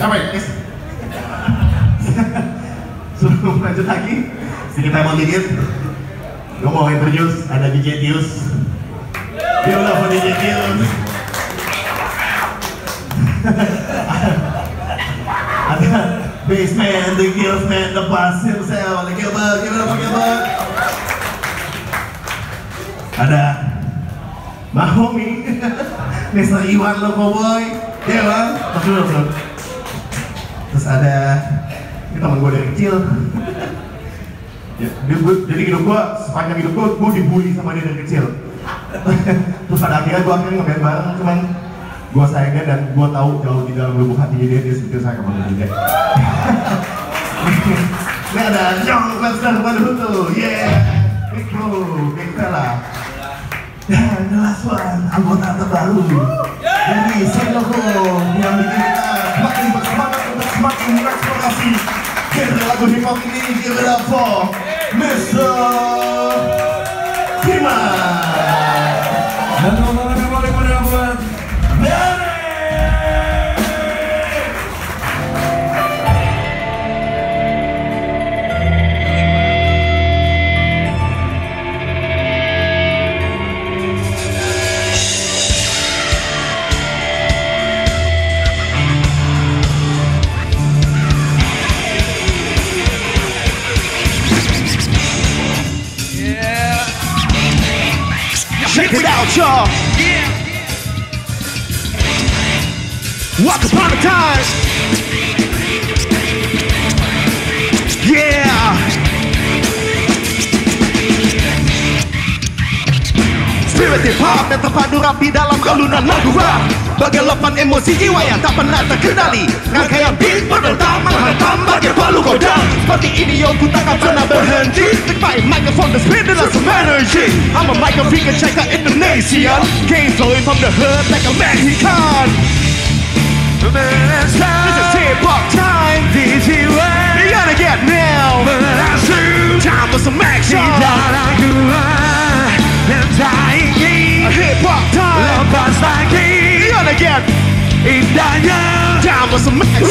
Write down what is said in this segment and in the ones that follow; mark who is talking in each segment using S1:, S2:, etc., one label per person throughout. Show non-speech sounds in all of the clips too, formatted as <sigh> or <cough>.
S1: Alright, guys. Sebelum lanjut lagi, sedikit time dikit. Gue mau introduce, ada DJ Tius. Up for DJ Tius. ada Bassman, the Gills man, the boss himself, the Gilbert, give it up for Gilbert. Ada Mahomi, <laughs> Mr. Iwan Lokoboy, ya bang, masuk dulu. Terus ada ini teman gue dari kecil. ya, dia, gue, jadi hidup gue sepanjang hidup gue gue dibully sama dia dari kecil. Terus pada akhirnya gue akhirnya ngeband bareng, cuman gue sayang dia dan gue tahu jauh di dalam lubuk hati dia dia seperti saya kepada dia. <laughs> Ini ada Young Webster Baduhutu, yeah, big bro, big fella. Dan the last one, anggota terbaru dari Senoko yang bikin kita semakin bersemangat untuk semakin bereksplorasi genre lagu hip hop ini. Give it up for Mr. Check it out, y'all. Once upon a time. Spirit hip hop yang terpadu rapi dalam lagu rap. Emosi jiwa yang tak pernah terkendali. Rangkaian beat menghantam bagai palu kodam. Seperti ini yo ku takkan pernah berhenti. Microphone dan spin dengan some energy. I'm a micro checker Indonesian. Came flowing from the hood like a Mexican. This is hip hop time DJ You gotta get now. Time for some action Get
S2: indahnya.
S1: Some action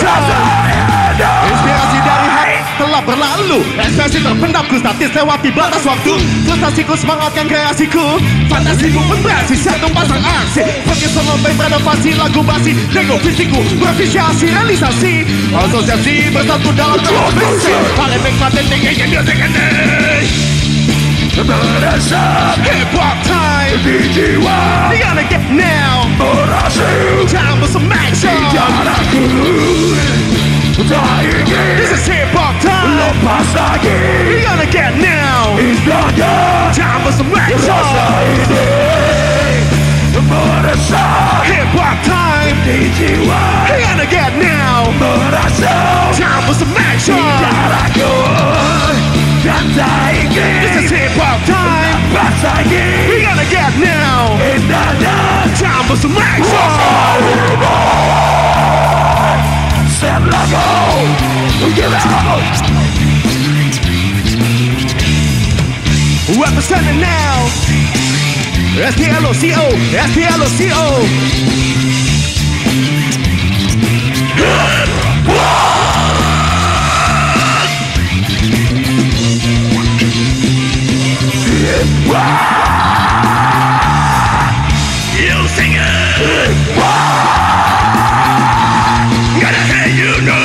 S1: Inspirasi dari hati telah berlalu. Ekspresi terpendam ku statis lewati batas waktu. Frustasiku semangatkan kreasiku. Fantasiku pun beraksi satu pasang aksi. Pergi selombai berinovasi lagu basi Nego fisikku bervisiasi realisasi. Asosiasi bersatu dalam televisi Paling nikmatin tingginya music ini
S2: Merasa
S1: Hip hop time.
S2: Di jiwa
S1: You gotta get now.
S2: Merasa
S1: Time for some action.
S2: Darahku Tak ingin
S1: This is hip hop time.
S2: Lepas lagi
S1: You gotta get now.
S2: Indahnya
S1: Time for some action.
S2: Ini Merasa
S1: Hip hop time.
S2: Di jiwa
S1: You gotta get now.
S2: Merasa
S1: Time for some action
S2: Tak
S1: This is hip hop time.
S2: Lepas lagi
S1: We gotta get now.
S2: Indahnya
S1: Time for some action.
S2: Sam lagu Give it up
S1: Representing now SPLOCO SPLOCO You sing it. Gotta have you know.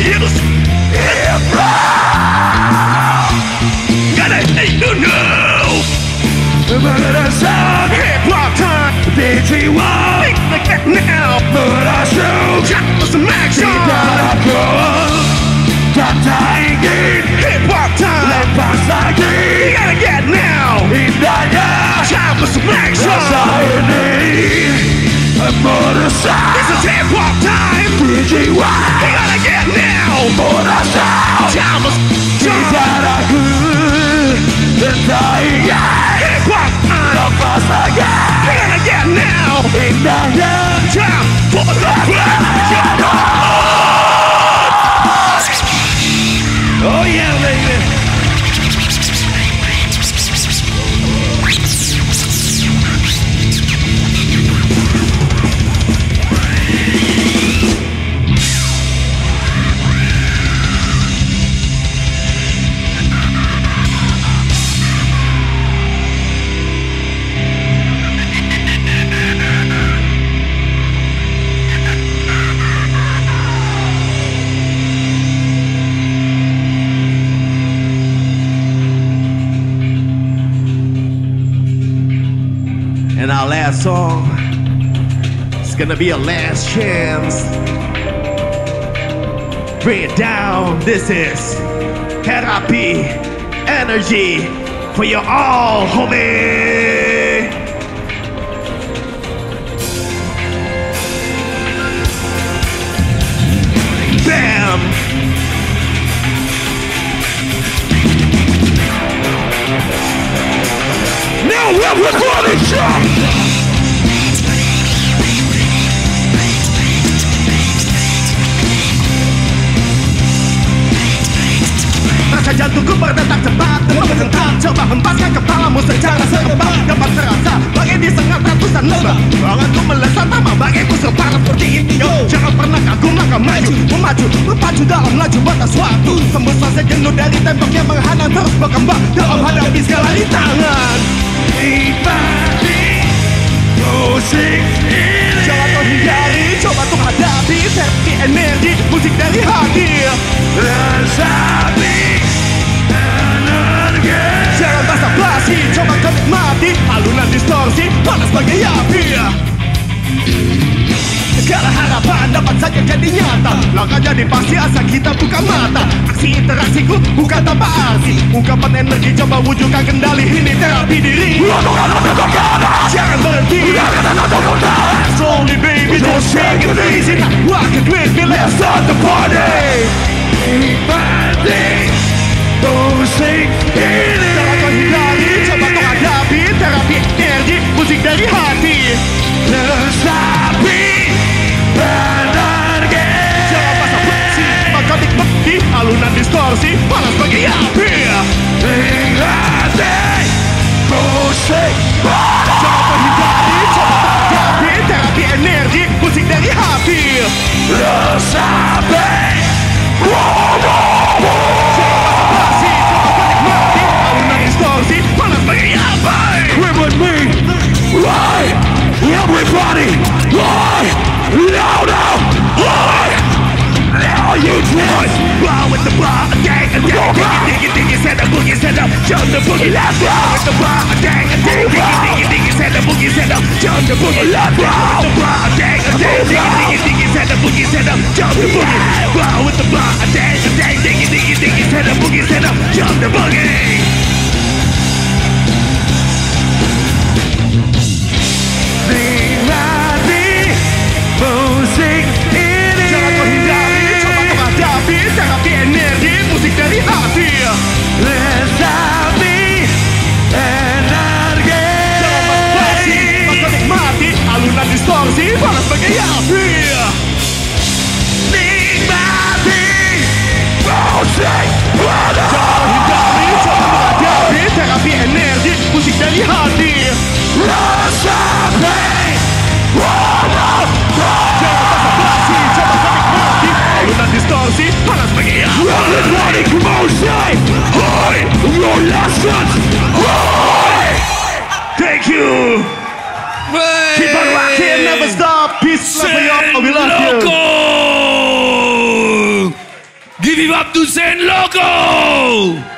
S1: You Gotta have you know.
S2: Merasa
S1: Hip hop time.
S2: Di jiwa
S1: Think like that now
S2: Merasa
S1: This is hip hop time.
S2: Jiwa
S1: You gotta get now. For some
S2: di
S1: action
S2: darahku Dan tak ingin
S1: Hip hop
S2: Lepas lagi
S1: You gotta get now.
S2: In the Indahnya
S1: Time for some action last song. It's gonna be a last chance. Bring it down. This is therapy, energy for you all, homie. Now we're recording shop! Memacu Berpacu dalam laju batas waktu. Tembus rasa jenuh dari tembok yang menghadang Terus berkembang dalam hadapi segala rintangan. Nikmati musik ini Jangan kau hindari Coba tuh hadapi. Terapi energi Musik dari hati Resapi energi. Jangan basa-basi Coba kau nikmati. Alunan distorsi Panas bagai api Segala harapan dapat saja jadi nyata. Langkah jadi pasti asal kita buka mata. Aksi interaksiku bukan tanpa arti. Ungkapan energi coba wujudkan kendali. Ini terapi diri. Jangan berhenti. Slowly baby don't shake it easy Now rock it with me. Let's start the party. Nikmati musik ini energi musik dari hati Resapi Jangan basa-basi coba kau nikmati Alunan distorsi panas bagi api
S2: Swim with me! Right! Everybody! Right! No, no! You try!
S1: Blow with the bar, a gang, a gang, diggy, diggy, diggy, set up, boogie, set up, jump the boogie, let's go! With the bar, a gang, a gang, diggy, diggy, diggy, set up, boogie, set up, jump the boogie, let's go! With the bar, a gang, a gang, diggy, diggy, diggy, set up, boogie, set up, jump the boogie! Blow with the bar, a gang, a gang, diggy, diggy, diggy, set up, boogie, set up, jump the boogie!
S2: Loco! Give it up to Saint Loco!